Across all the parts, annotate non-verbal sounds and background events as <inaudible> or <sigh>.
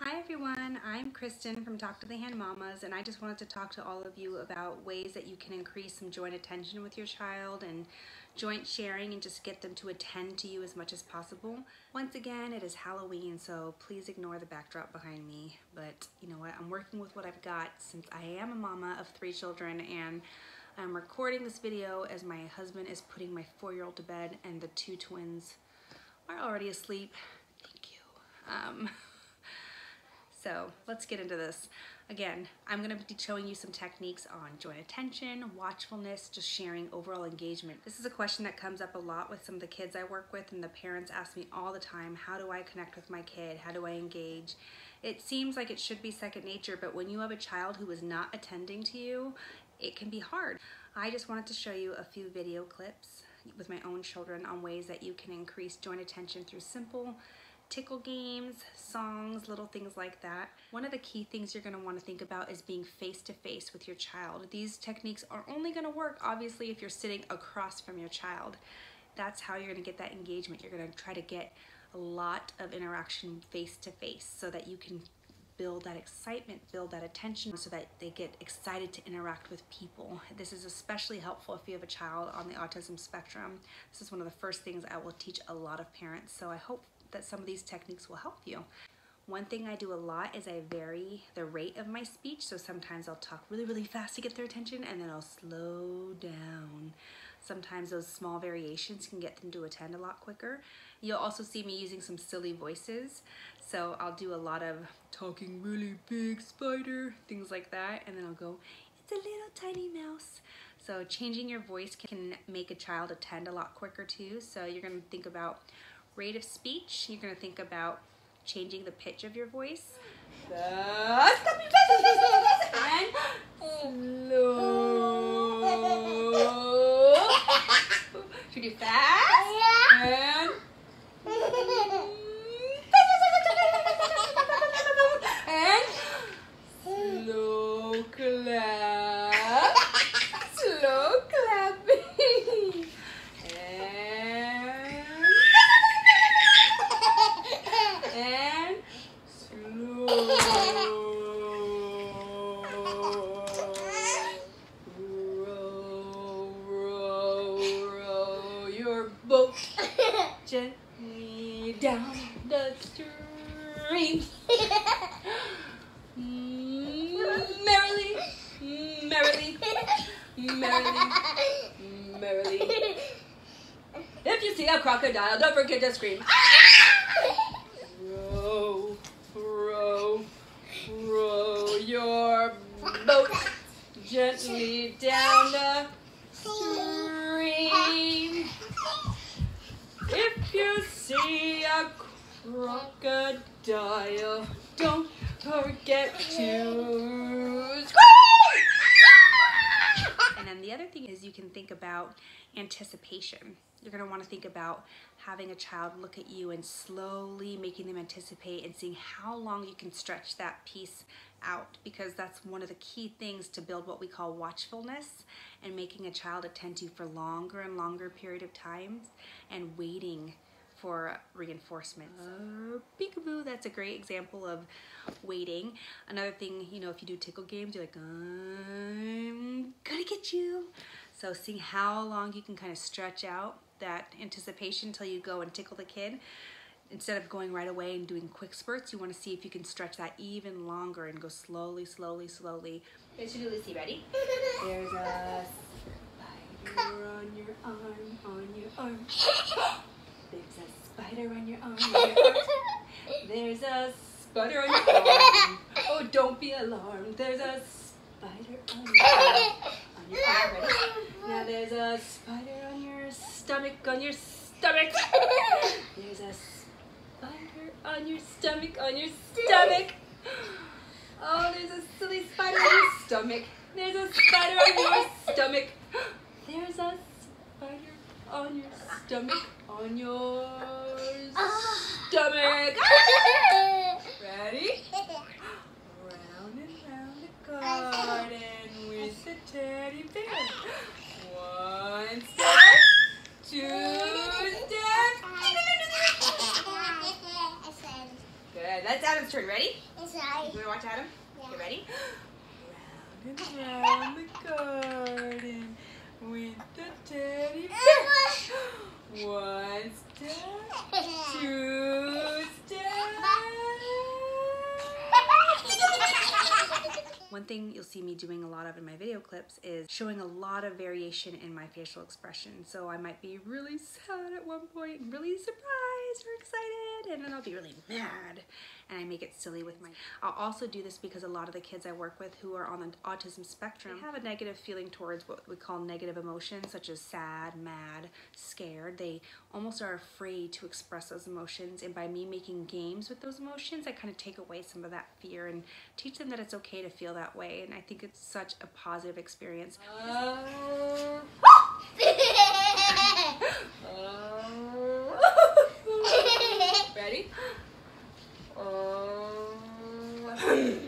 Hi everyone, I'm Kristen from Talk to the Hand Mamas and I just wanted to talk to all of you about ways that you can increase some joint attention with your child and joint sharing and just get them to attend to you as much as possible. Once again, it is Halloween, so please ignore the backdrop behind me. But you know what, I'm working with what I've got since I am a mama of three children and I'm recording this video as my husband is putting my four-year-old to bed and the two twins are already asleep. Thank you. Um, <laughs> so let's get into this. Again, I'm gonna be showing you some techniques on joint attention, watchfulness, just sharing overall engagement. This is a question that comes up a lot with some of the kids I work with and the parents ask me all the time, how do I connect with my kid? How do I engage? It seems like it should be second nature, but when you have a child who is not attending to you, it can be hard. I just wanted to show you a few video clips with my own children on ways that you can increase joint attention through simple tickle games, songs, little things like that. One of the key things you're gonna wanna think about is being face-to-face with your child. These techniques are only gonna work, obviously, if you're sitting across from your child. That's how you're gonna get that engagement. You're gonna try to get a lot of interaction face-to-face -face so that you can build that excitement, build that attention so that they get excited to interact with people. This is especially helpful if you have a child on the autism spectrum. This is one of the first things I will teach a lot of parents, so I hope that some of these techniques will help you. One thing I do a lot is I vary the rate of my speech. So sometimes I'll talk really, really fast to get their attention and then I'll slow down. Sometimes those small variations can get them to attend a lot quicker. You'll also see me using some silly voices. So I'll do a lot of talking really big spider, things like that. And then I'll go, it's a little tiny mouse. So changing your voice can make a child attend a lot quicker too. So you're gonna think about rate of speech, you're going to think about changing the pitch of your voice. and slow. <laughs> Should we do fast? Gently down the stream. merrily, merrily, merrily, merrily. If you see a crocodile, don't forget to scream. Ah! row, row, row your boat gently down the see a crocodile, don't forget to! And then the other thing is you can think about anticipation. You're gonna wanna think about having a child look at you and slowly making them anticipate and seeing how long you can stretch that piece out because that's one of the key things to build what we call watchfulness and making a child attend to you for longer and longer period of times and waiting for reinforcements. Uh, peekaboo, that's a great example of waiting. Another thing, you know, if you do tickle games, you're like, I'm gonna get you. So seeing how long you can kind of stretch out that anticipation until you go and tickle the kid. Instead of going right away and doing quick spurts, you want to see if you can stretch that even longer and go slowly, slowly, slowly. Here's your Lucy, ready? <laughs> There's spider on your arm, on your arm. <laughs> There's a spider on your arm. There's a spider on your arm. Oh, don't be alarmed. There's a spider on your arm. On your arm. Now there's a spider on your stomach. On your stomach. There's a spider on your stomach. On your stomach. Oh, there's a silly spider on your stomach. There's a spider on your stomach. There's a spider on your stomach, on your ah. stomach. <laughs> Ready? Round and round the garden with the teddy bear. One step, two steps. Good. That's Adam's turn. Ready? You want to watch Adam? Yeah. You ready? <gasps> Round and round the garden with the teddy <laughs> bear. One step, two steps. One thing you'll see me doing a lot of in my video clips is showing a lot of variation in my facial expression. So I might be really sad at one point, really surprised or excited, and then I'll be really mad and I make it silly with my. I'll also do this because a lot of the kids I work with who are on the autism spectrum have a negative feeling towards what we call negative emotions, such as sad, mad, scared. They almost are afraid to express those emotions, and by me making games with those emotions, I kind of take away some of that fear and teach them that it's okay to feel that way. And I think it's such a positive experience. Uh. <laughs> <laughs> Uh. Ready? <gasps> Um, Mad.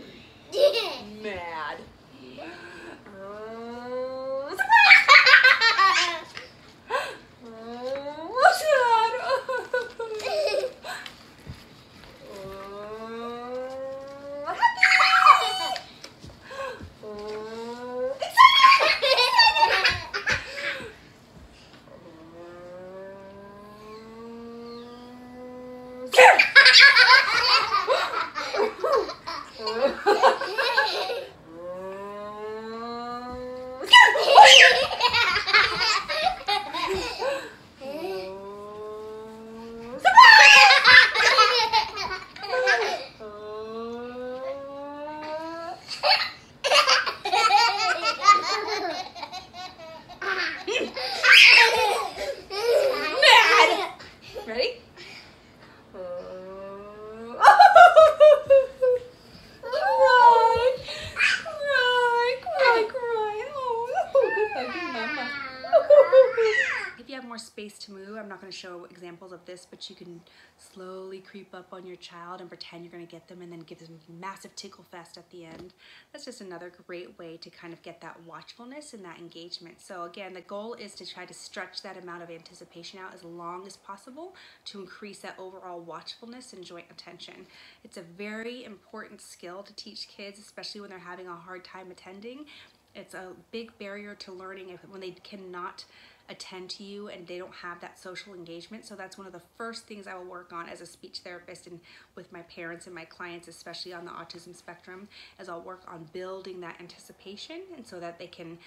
More space to move, I'm not going to show examples of this, but you can slowly creep up on your child and pretend you're going to get them and then give them a massive tickle fest at the end. That's just another great way to kind of get that watchfulness and that engagement. So again, the goal is to try to stretch that amount of anticipation out as long as possible to increase that overall watchfulness and joint attention. It's a very important skill to teach kids, especially when they're having a hard time attending. It's a big barrier to learning when they cannot attend to you and they don't have that social engagement. So that's one of the first things I will work on as a speech therapist and with my parents and my clients, especially on the autism spectrum, is I'll work on building that anticipation and so that they can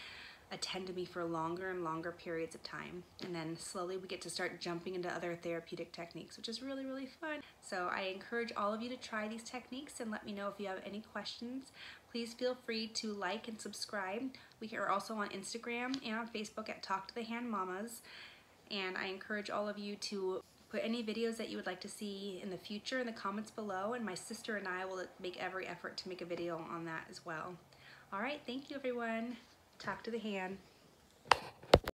attend to me for longer and longer periods of time. And then slowly we get to start jumping into other therapeutic techniques, which is really, really fun. So I encourage all of you to try these techniques and let me know if you have any questions. Please feel free to like and subscribe. We are also on Instagram and on Facebook at Talk to the Hand Mamas. And I encourage all of you to put any videos that you would like to see in the future in the comments below. And my sister and I will make every effort to make a video on that as well. All right, thank you everyone. Talk to the hand.